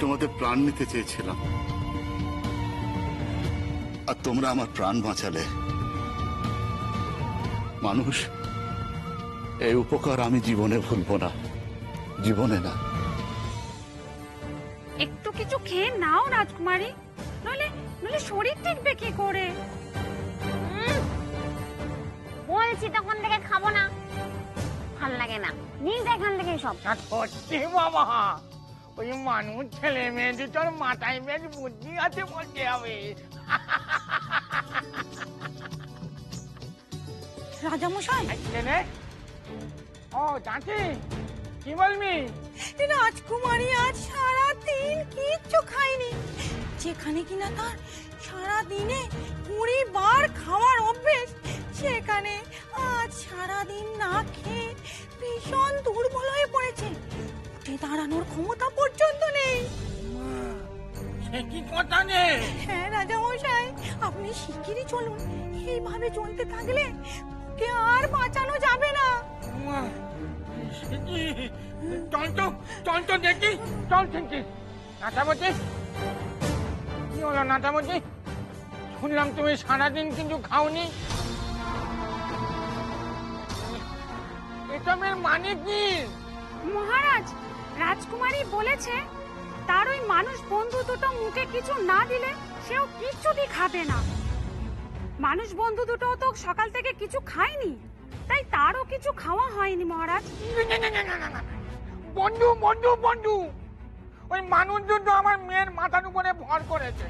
তোমাদের প্রাণ নিতে চেয়েছিলাম। আর তোমরা আমার প্রাণ বাঁচালে। মানুষ এই উপকার আমি জীবনে ভুলবো না। জীবনে না। একটু কিছু খেয়ে নাও রাজকুমারী। নইলে নইলে শরীর টিকবে কি করে? বলছি তখন থেকে খাব না। ভালো লাগে না। যা এখান থেকে সব। সত্যি বাবা। ওই মানুষ ছেলে মেয়ে দুটোর মাথায় বেশ বুদ্ধি আছে বলতে হবে। রাজামশাই? ছেলে। ও চাচি কি বলবি? রাজকুমারী আজ সারা দিন কিচ্ছু খায়নি। যেখানে কিনা তার সারা দিনে কুড়ি বার খাওয়ার অভ্যেস সেখানে আজ সারা দিন না খেয়ে ভীষণ দুর্বল হয়ে পড়েছে। উঠে দাঁড়ানোর ক্ষমতা পর্যন্ত নেই। সে কি কথা নেই হ্যাঁ রাজামশাই আপনি শিগগিরই চলুন। এইভাবে চলতে থাকলে ওকে আর বাঁচানো যাবে না। চল তো চল তো দেখি। চল চিনকি নাটামতি কি হলো নাটামতি শুনলাম তুমি সারাদিন কিন্তু খাওনি। এসবের মানে কি? মহারাজ রাজকুমারী বলেছে, তার ওই মানুষ বন্ধু দুটো মুখে কিছু না দিলে সেও কিচ্ছুটি খাবে না। মানুষ বন্ধু দুটো তো সকাল থেকে কিছু খায়নি, তাই তারও কিছু খাওয়া হয়নি মহারাজ। বন্ধু বন্ধু বন্ধু, ওই মানুষ দুটো আমার মেয়ের মাথার উপরে ভর করেছে।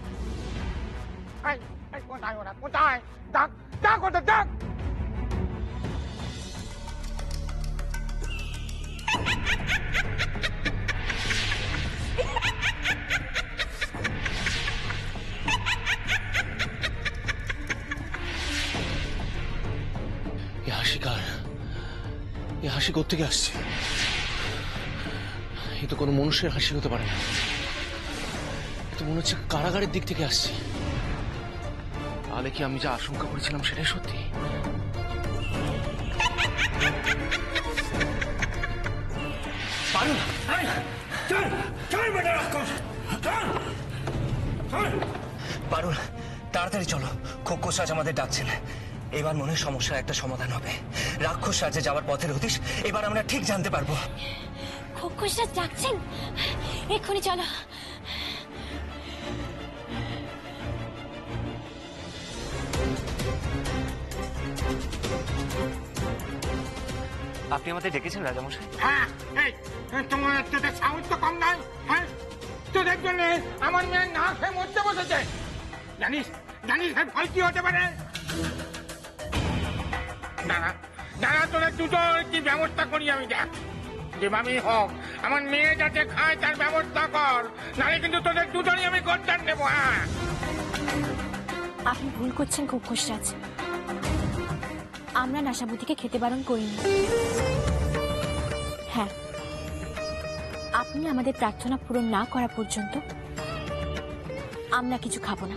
কোথায় ওরা? কোথায়? ডাক হাসি কোথেকে আসছে? এ তো কোনো মনুষ্যের হাসি হতে পারে না। তো মনে হচ্ছে কারাগারের দিক থেকে আসছে। তাহলে কি আমি যা আশঙ্কা করেছিলাম সেটাই সত্যি? পারুল তাড়াতাড়ি চলো। খোকস রাজ আমাদের ডাকছেন। এবার মনে হয় সমস্যার একটা সমাধান হবে। রাক্ষস রাজ্যে যাওয়ার পথের হতিস এবার আমরা ঠিক জানতে পারব। খোকসরা ডাকছেন। এক্ষুনি চলো। আপনি আমাদের ডেকেছেন রাজামশাই? হ্যাঁ এই তোমার তোদের সাহস তো কম নাই হ্যাঁ? তোদের জন্য আমার মেয়ে না খেয়ে মরতে বসেছে। জানিস জানিস ফল কি হতে পারে? দাঁড়া। দাঁড়া তোদের দুটোর কি ব্যবস্থা করি আমি দেখ। যেভাবেই হোক, আমার মেয়ে যাতে খায় তার ব্যবস্থা কর। নাহলে কিন্তু তোদের দুটোরই আমি গদ্দার নেব হ্যাঁ। আপনি ভুল করছেন খোকসরাজ আমরা নাশাবুদ্ধিকে খেতে বারণ করিনি। হ্যাঁ। আপনি আমাদের প্রার্থনা পূরণ না করা পর্যন্ত আমরা কিছু খাব না।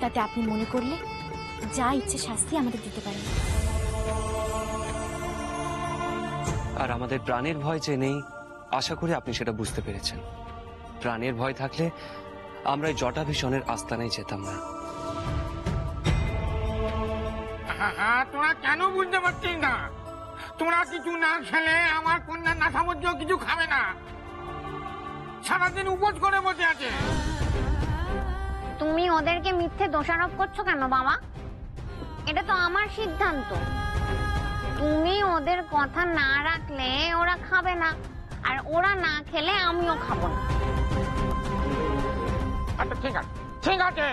তাতে আপনি মনে করলে যা ইচ্ছে শাস্তি আমাদের দিতে পারেন আর আমাদের প্রাণের ভয় যে নেই আশা করি আপনি সেটা বুঝতে পেরেছেন। প্রাণের ভয় থাকলে আমরা এই জটা ভীষণের আস্তানায় যেতাম না। হ্যাঁ, তোরা কেন বুঝতে পারছিস না? তোরা কিছু না খেলে আমার কন্যা নাথাবর্য কিছু খাবে না। সারাদিন উপোস করে বসে আছে। তুমি ওদেরকে মিথ্যে দোষারোপ করছ কেন বাবা? এটা তো আমার সিদ্ধান্ত। তুমি ওদের কথা না রাখলে ওরা খাবে না, আর ওরা না খেলে আমিও খাব না। আচ্ছা ঠিক আছে ঠিক আছে।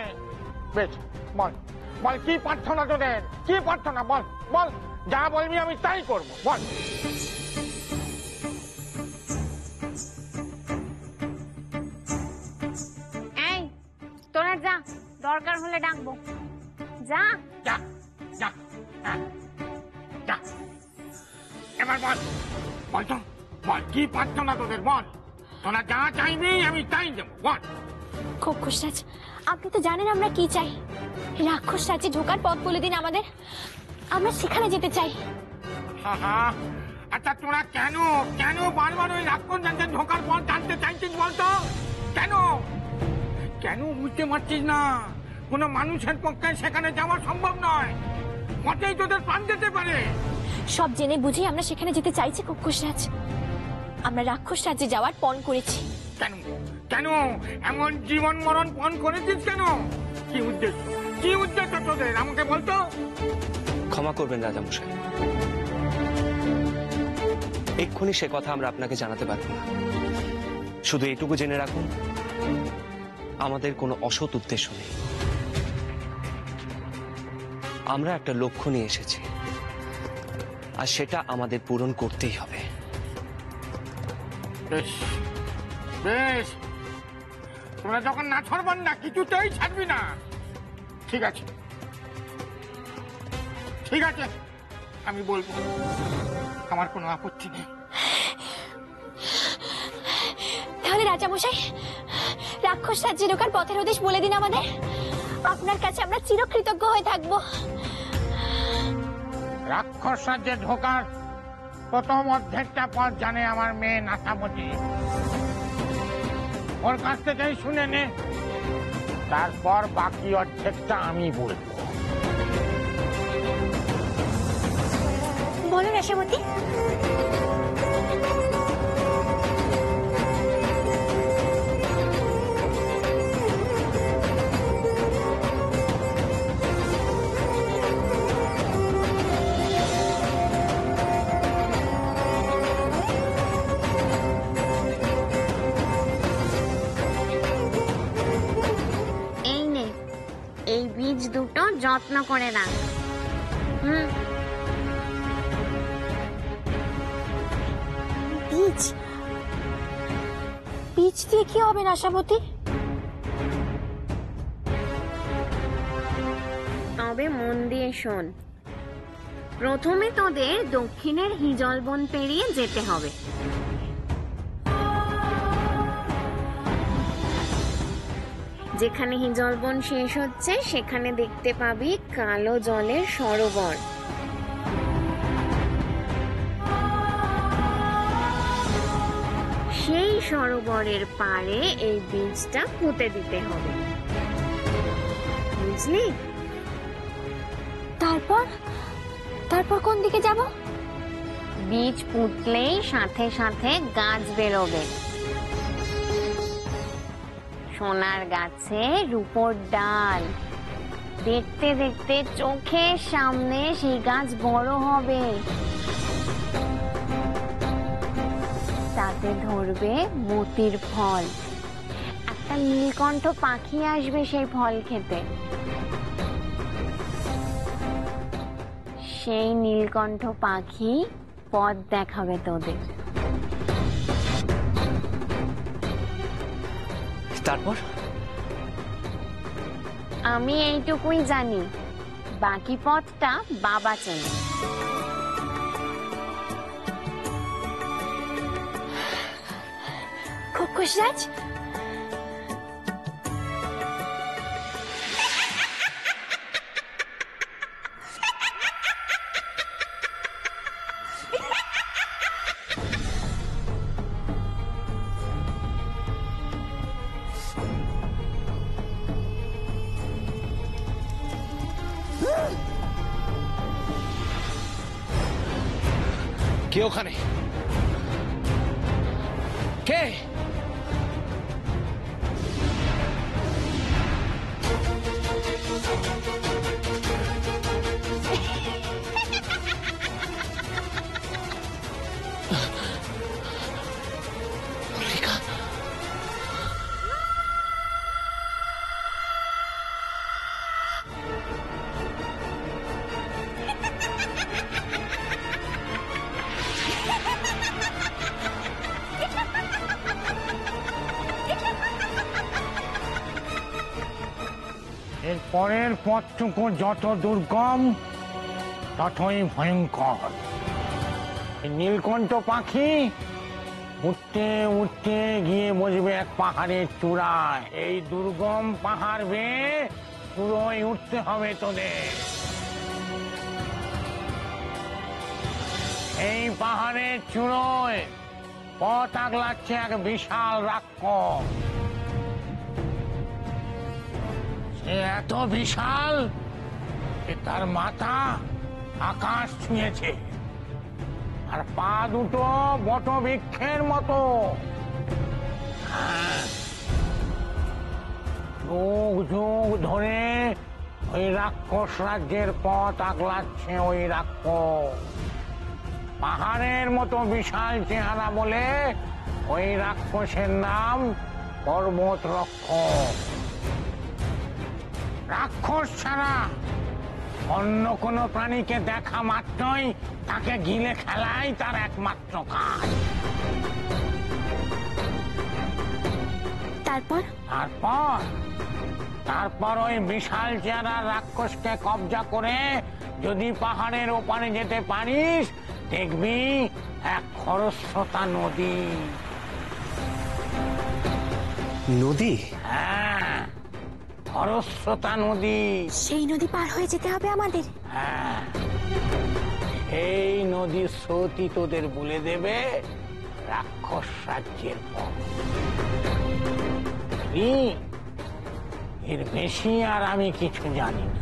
বেশ, বল বল, কি প্রার্থনা তোদের? কি প্রার্থনা? বল বল, যা বলবি আমি তাই করব, বল। কি প্রার্থনা তোদের বল? তোরা যা চাইবি আমি তাই দেবো বল। খোকসরাজ আপনি তো জানেন আমরা কি চাই। রাক্ষস রাজ্যে ঢোকার পথ বলে দিন আমাদের। আমরা সেখানে যেতে চাই। হা হা আচ্ছা তোরা কেন কেন বারবার ওই রাক্ষস রাজ্যে ঢোকার পর জানতে চাইছিস কেন? কেন বুঝতে পারছিস না? কোনো মানুষের পক্ষে সেখানে যাওয়া সম্ভব নয়। পথেই তোদের প্রাণ যেতে পারে। সব জেনে বুঝে আমরা সেখানে যেতে চাইছি কক্ষস রাজ। আমরা রাক্ষস রাজ্যে যাওয়ার পণ করেছি। কেন? কেন? এমন জীবন মরণ পণ করেছিস কেন? কি উদ্দেশ্য? কি উদ্দেশ্য তোদের? আমাকে বলতো? ক্ষমা করবেন রাজামশাই। এক্ষুনি সে কথা আমরা আপনাকে জানাতে পারব না। শুধু এটুকু জেনে রাখুন আমাদের কোনো অসৎ উদ্দেশ্য নেই। আমরা একটা লক্ষ্য নিয়ে এসেছি আর সেটা আমাদের পূরণ করতেই হবে। বেশ বেশ। তোমরা যখন না ছাড়বেন না কিছুতেই ছাড়বি না। ঠিক আছে। ঠিক আছে আমি বলব আমার কোনো আপত্তি নেই। তাহলে রাজামশাই রাক্ষস রাজ্যে ঢোকার পথের হদিশ বলে দিন আমাদের। আপনার কাছে আমরা চিরকৃতজ্ঞ হয়ে থাকব। রাক্ষস রাজ্যে ঢোকার প্রথম অর্ধেকটা পথ জানে আমার মেয়ে নাথামতি। ওর কাছ থেকেই শুনে নে। তারপর বাকি অর্ধেকটা আমি বলব। বলো রাসামতি যত্ন করে রাখ হুম। বীজ বীজ দিয়ে কি হবে রাসামতি তবে মন দিয়ে শোন। প্রথমে তোদের দক্ষিণের হিজলবন পেরিয়ে যেতে হবে। যেখানে হিজলবন শেষ হচ্ছে সেখানে দেখতে পাবি কালো জলের সরোবর। সেই সরোবরের পাড়ে এই বীজটা পুঁতে দিতে হবে। বুঝলি? তারপর? তারপর কোন দিকে যাব? বীজ পুঁতলেই সাথে সাথে গাছ বেরোবে। সোনার গাছে রূপোর ডাল। দেখতে দেখতে চোখের সামনে সেই গাছ বড় হবে। তাতে ধরবে মতির ফল। একটা নীলকণ্ঠ পাখি আসবে সেই ফল খেতে। সেই নীলকণ্ঠ পাখি পথ দেখাবে তোদের। তারপর? আমি এইটুকুই জানি। বাকি পথটা বাবা চেনে। খুব খুশি কে পথটুকু যত দুর্গম, ততই ভয়ঙ্কর। নীলকণ্ঠ পাখি উঠতে উঠতে গিয়ে বসবে এক পাহাড়ের চূড়ায়। এই দুর্গম পাহাড় বেয়ে পুরোই উঠতে হবে তোদের। এই পাহাড়ের চূড়োয় পথ আগলাচ্ছে এক বিশাল রাক্ষস। এত বিশাল যে তার মাথা আকাশ ছুঁয়েছে। আর পা দুটো বট বৃক্ষের মতো। হ্যাঁ। যুগ যুগ ধরে ওই রাক্ষস রাজ্যের পথ আগলাচ্ছে ওই রাক্ষস। পাহাড়ের মতো বিশাল চেহারা বলে ওই রাক্ষসের নাম পর্বত রক্ষক। রাক্ষস ছাড়া। অন্য কোনো প্রাণীকে দেখা মাত্রই তাকে গিলে খেলাই তার একমাত্র কাজ। তারপর? তারপর? তারপর ওই বিশাল চেহারা রাক্ষসকে কবজা করে যদি পাহাড়ের ওপারে যেতে পারিস দেখবি এক খরস্রোতা নদী। নদী? হ্যাঁ। খরস্রোতা নদী। সেই নদী পার হয়ে যেতে হবে আমাদের। হ্যাঁ। এই নদীর স্রোতই তোদের বলে দেবে রাক্ষস রাজ্যের পথ? এর বেশি আর আমি কিছু জানি না।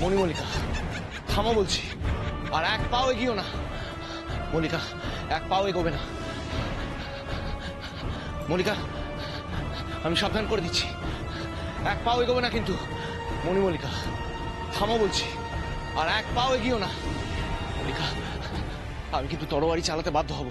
মণিমল্লিকা থামো বলছি। আর এক পাও এগিয়েও না। মল্লিকা এক পাও এগোবে না। মনিকা, আমি সাবধান করে দিচ্ছি। এক পাও এগোবে না কিন্তু। মণিমল্লিকা থামো বলছি। আর এক পাও এগিয়েও না। মল্লিকা আমি কিন্তু তরবারি চালাতে বাধ্য হব।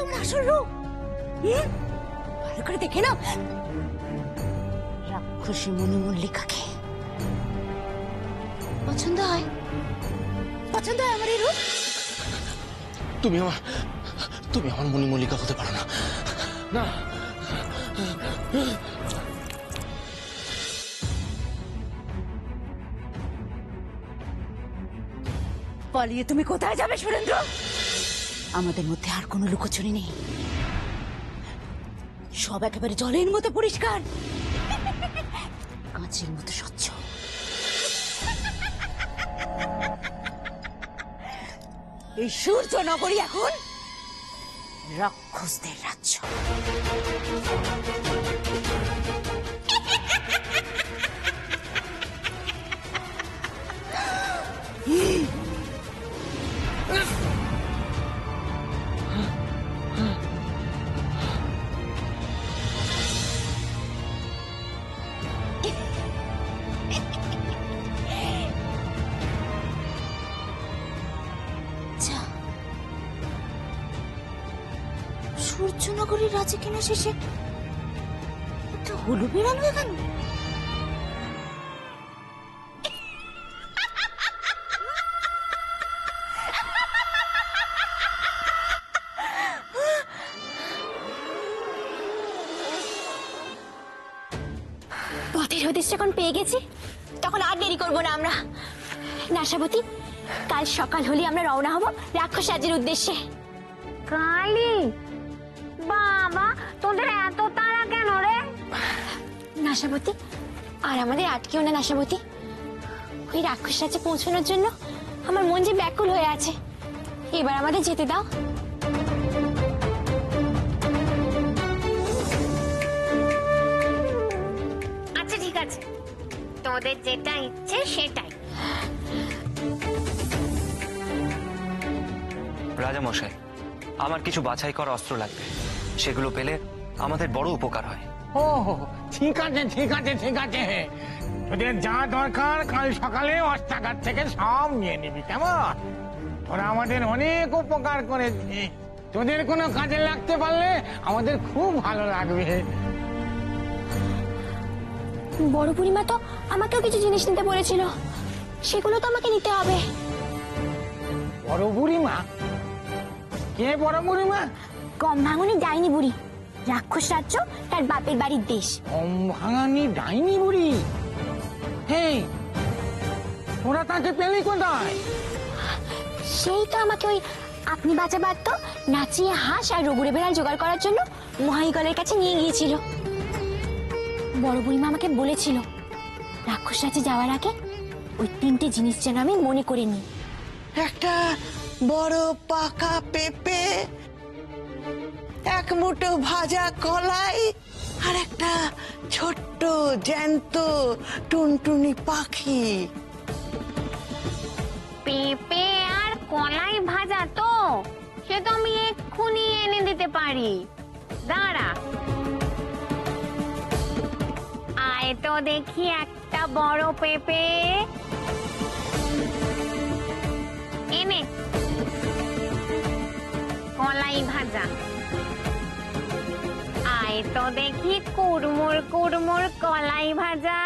আমার আসল রূপ। ভালো করে দেখে নাও। রাক্ষসী মনি মল্লিকাকে পছন্দ হয়? পছন্দ হয় আমার এই রূপ? তুমি আমার তুমি আমার মণিমল্লিকা হতে পারো না। না। পালিয়ে তুমি কোথায় যাবে সুরেন্দ্র? আমাদের মধ্যে আর কোনো লুকোচুরি নেই। সব একেবারে জলের মতো পরিষ্কার। কাঁচের মতো স্বচ্ছ। এই সূর্য নগরী এখন রাক্ষসদের রাজ্য। শেষে একটা হলু বিড়াল হয়ে গেল পথের হদিস যখন পেয়ে গেছি তখন আর দেরি করব না আমরা। নাশাবতী কাল সকাল হলে আমরা রওনা হব রাক্ষস রাজ্যের উদ্দেশ্যে। কালি নাশাবতী? আর আমাদের আটকেও না নাশাবতী? ওই রাক্ষস রাজ্যে পৌঁছানোর জন্য আমার মন যে ব্যাকুল হয়ে আছে। এবার আমাদের যেতে দাও। আচ্ছা ঠিক আছে। তোদের যেটা ইচ্ছে সেটাই। রাজা মশাই আমার কিছু বাছাই করা অস্ত্র লাগবে। সেগুলো পেলে আমাদের বড় উপকার হয়। ও ঠিক আছে ঠিক আছে ঠিক আছে। তোদের যা দরকার কাল সকালে অস্তাঘাট থেকে সব নিয়ে নিবি কেমন? তোরা আমাদের অনেক উপকার করেছি তোদের কোনো কাজে লাগতে পারলে আমাদের খুব ভালো লাগবে। বড় বুড়িমা তো আমাকেও কিছু জিনিস নিতে বলেছিল। সেগুলো তো আমাকে নিতে হবে। বড় বুড়িমা? কে বড় বুড়িমা? কম ভাঙনি যায়নি বুড়ি। রাক্ষস রাজ্য তার বাপের বাড়ির দেশ। ভাঙানি ডাইনি বুড়ি। হেই তোরা তাকে পেলি কোথায়? সেই তো আমাকে ওই আপনি বাঁচাবার তো নাচিয়ে হাঁস আর রঘুরে বেড়াল জোগাড় করার জন্য মহাইগলের কাছে নিয়ে গিয়েছিল। বড় বুড়িমা আমাকে বলেছিল রাক্ষস রাজ্যে যাওয়ার আগে ওই তিনটে জিনিস যেন আমি মনে করে নিই। একটা বড় পাকা পেঁপে এক মুঠো ভাজা কলাই আর একটা ছোট্ট জ্যান্ত টুনটুনি পাখি। পেঁপে আর কলাই ভাজা তো, সে তো আমি এক্ষুনি এনে দিতে পারি। দাঁড়া। আয় তো দেখি একটা বড় পেঁপে। এনে। কলাই ভাজা। তো দেখি কুড়মুড় কুড়মুড় কলাই ভাজা।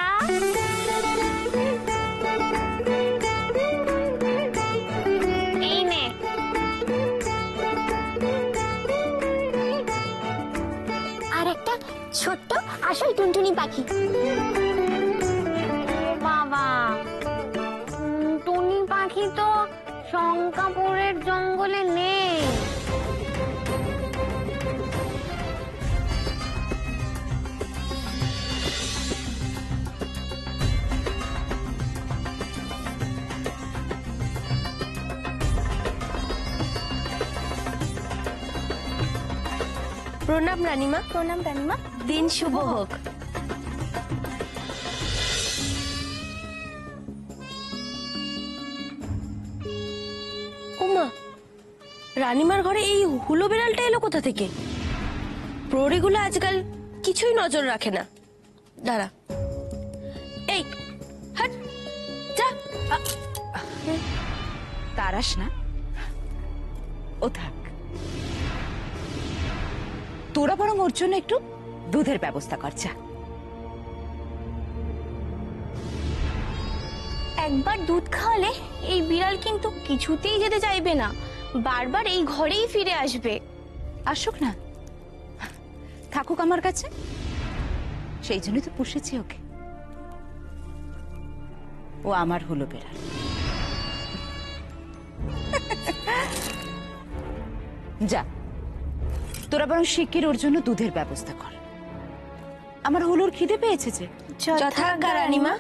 ছোট্ট আসল টুনটুনি পাখি। প্রণাম রানীমা। প্রণাম রানীমা। দিন শুভ হোক। ওমা রানিমার ঘরে এই হুলো বিড়ালটা এলো কোথা থেকে? প্রহরীগুলো আজকাল কিছুই নজর রাখে না। দাঁড়া। এই হাট যা। তারাস না। ও থাক তোরা বরং ওর জন্য একটু দুধের ব্যবস্থা কর যা। একবার দুধ খাওয়ালে এই বিড়াল কিন্তু কিছুতেই যেতে চাইবে না। বারবার এই ঘরেই ফিরে আসবে। আসুক না। থাকুক আমার কাছে। সেই জন্যই তো পুষেছি ওকে। ও আমার হলো বেড়াল। যা। তোরা বরং শিগগির ওর জন্য দুধের ব্যবস্থা কর। আমার হলুর খিদে পেয়েছে যে। যথাজ্ঞা রানিমা।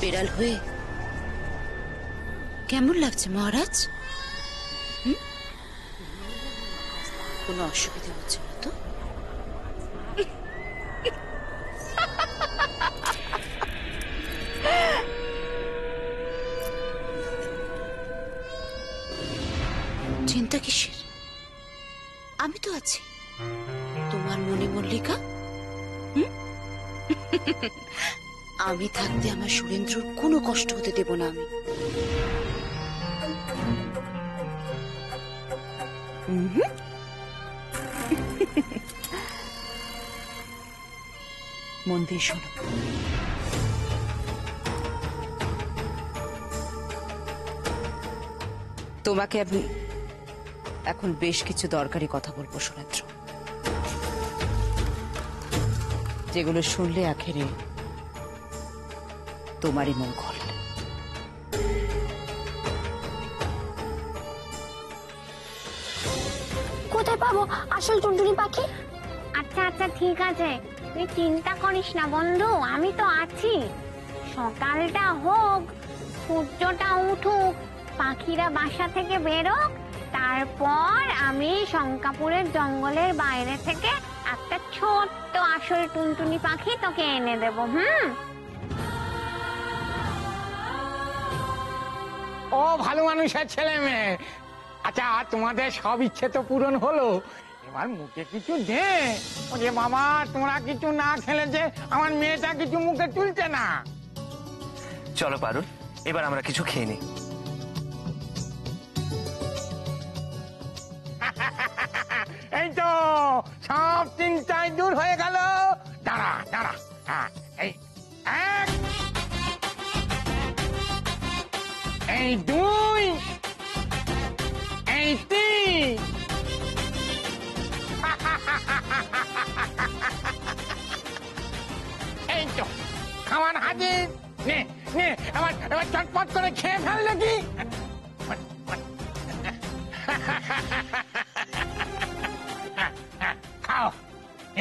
বেড়াল হয়ে। কেমন লাগছে মহারাজ? কোনো অসুবিধা হচ্ছে আমি থাকতে আমার সুরেন্দ্রর কোনো কষ্ট হতে দেব না আমি। মন দিয়ে শোনো। তোমাকে আমি এখন বেশ কিছু দরকারি কথা বলব, সুরেন্দ্র। যেগুলো শুনলে আখেরে তোমারই মঙ্গল। কোথায় পাবো আসল টুনটুনি পাখি? আচ্ছা আচ্ছা ঠিক আছে। তুই চিন্তা করিস না বন্ধু আমি তো আছি। সকালটা হোক সূর্যটা উঠুক পাখিরা বাসা থেকে বেরোক তারপর আমি শঙ্কাপুরের জঙ্গলের বাইরে থেকে একটা ছোট্ট আসল টুনটুনি পাখি তোকে এনে দেব হুম? ও ভালো মানুষের ছেলে মেয়ে। আচ্ছা তোমাদের সব ইচ্ছে তো পূরণ হলো। এবার মুখে কিছু দে। ওরে বাবা তোমরা কিছু না খেলে যে আমার মেয়েটা কিছু মুখে তুলছে না। চলো পারুল এবার আমরা কিছু খেয়ে নিই এই তো সব চিন্তায় দূর হয়ে গেল। দাঁড়া দাঁড়া হ্যাঁ এই এক এই দুই এই তিন এই তো খাবার হাজির নে নে এবার এবার চটপট করে খেয়ে ফেল দেখি খাও।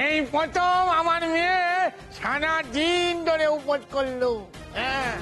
এই প্রথম আমার মেয়ে সারা দিন ধরে উপোস করল। হ্যাঁ।